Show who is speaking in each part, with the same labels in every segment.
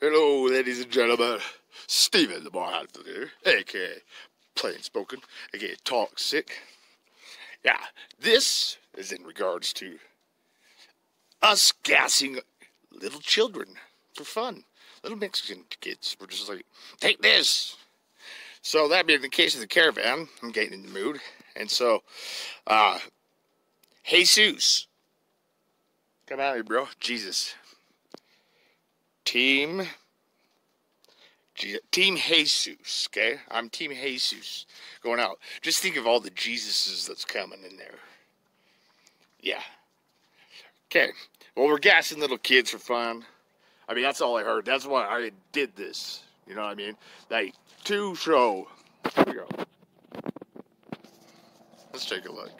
Speaker 1: Hello, ladies and gentlemen. Steven the Barhanton here, aka Plain Spoken, aka Talk Sick. Yeah, this is in regards to us gassing little children for fun. Little Mexican kids. We're just like, take this. So that being the case of the caravan, I'm getting in the mood. And so, uh, Jesus. Come out here, bro. Jesus. Team. Team Jesus, okay? I'm Team Jesus going out. Just think of all the Jesuses that's coming in there. Yeah. Okay. Well, we're gassing little kids for fun. I mean, that's all I heard. That's why I did this. You know what I mean? Like, to show. Here we go. Let's take a look.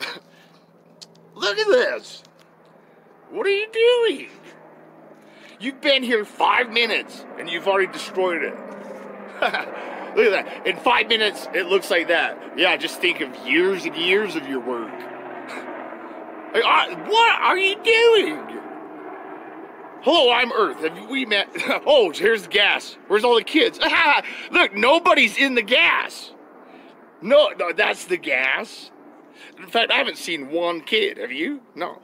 Speaker 1: look at this. What are you doing? You've been here five minutes and you've already destroyed it. Look at that. In five minutes, it looks like that. Yeah, just think of years and years of your work. What are you doing? Hello, I'm Earth. Have we met? Oh, here's the gas. Where's all the kids? Look, nobody's in the gas. No, no, that's the gas. In fact, I haven't seen one kid. Have you? No.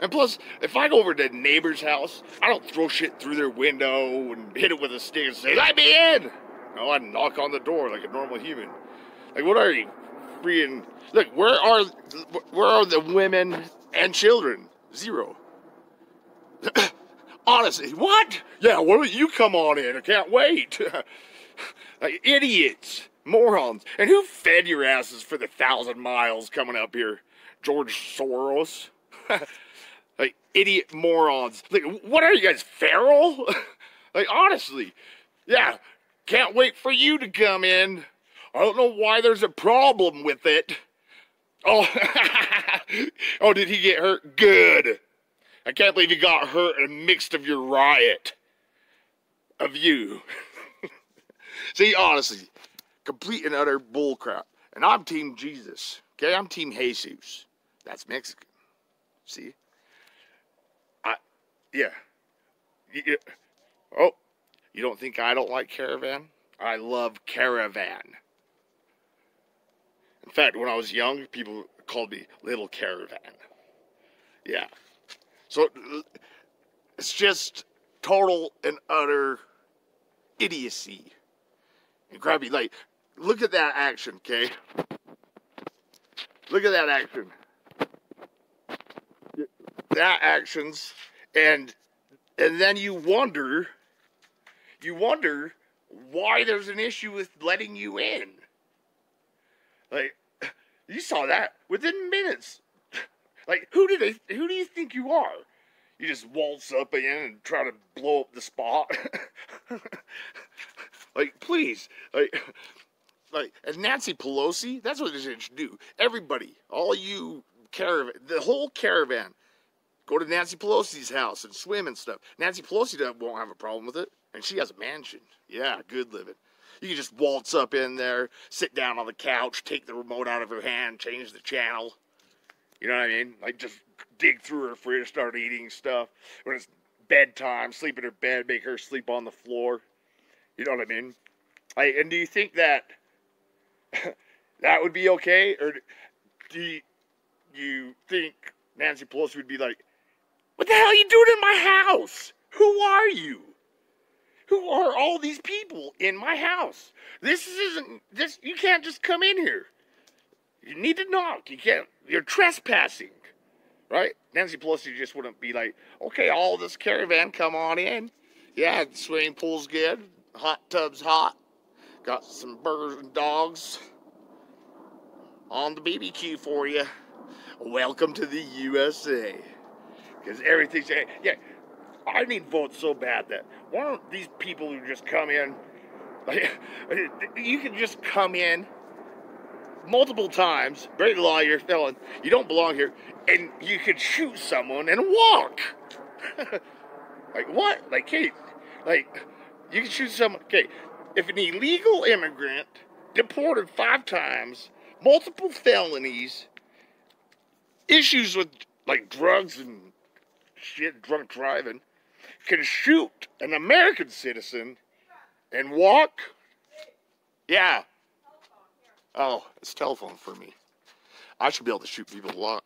Speaker 1: And plus, if I go over to a neighbor's house, I don't throw shit through their window and hit it with a stick and say, let me in! No, I knock on the door like a normal human. Like, what are you? Freeing. Look, where are where are the women and children? Zero. Honestly, what? Yeah, well, you come on in. I can't wait. like, idiots, morons. And who fed your asses for the thousand miles coming up here? George Soros? like, idiot morons. Like, what are you guys, feral? like, honestly, yeah, can't wait for you to come in. I don't know why there's a problem with it. Oh, oh, did he get hurt? Good. I can't believe he got hurt in the midst of your riot. Of you. See, honestly, complete and utter bullcrap. And I'm Team Jesus. Okay, I'm Team Jesus. That's Mexican. See? Yeah. yeah. Oh, you don't think I don't like Caravan? I love Caravan. In fact, when I was young, people called me Little Caravan. Yeah. So it's just total and utter idiocy and grabby. Like, look at that action, okay? Look at that action. That actions, and and then you wonder, you wonder why there's an issue with letting you in. Like, you saw that within minutes. Like, who do they, who do you think you are? You just waltz up in and try to blow up the spot. like, please, like, like, and Nancy Pelosi, that's what they should do. Everybody, all you caravan, the whole caravan, go to Nancy Pelosi's house and swim and stuff. Nancy Pelosi won't have a problem with it, and she has a mansion. Yeah, good living. You can just waltz up in there, sit down on the couch, take the remote out of her hand, change the channel. You know what I mean? Like just dig through her fridge, start eating stuff. When it's bedtime, sleep in her bed, make her sleep on the floor. You know what I mean? Like, and do you think that that would be okay, or do you, you think Nancy Pelosi would be like, "What the hell are you doing in my house? Who are you? Who are all these people in my house? This isn't this. You can't just come in here." You need to knock. You can't. You're trespassing, right? Nancy Pelosi just wouldn't be like, okay, all this caravan, come on in. Yeah, the swimming pool's good. Hot tub's hot. Got some burgers and dogs on the BBQ for you. Welcome to the USA. Because everything's yeah. I need votes so bad that why don't these people who just come in, like, you can just come in multiple times, break the law, you're felon, you don't belong here, and you could shoot someone and walk. like what? Like, hey, like you can shoot someone. Okay, if an illegal immigrant deported five times, multiple felonies, issues with like drugs and shit, drunk driving, can shoot an American citizen and walk. Yeah. Oh, it's telephone for me. I should be able to shoot people a lot.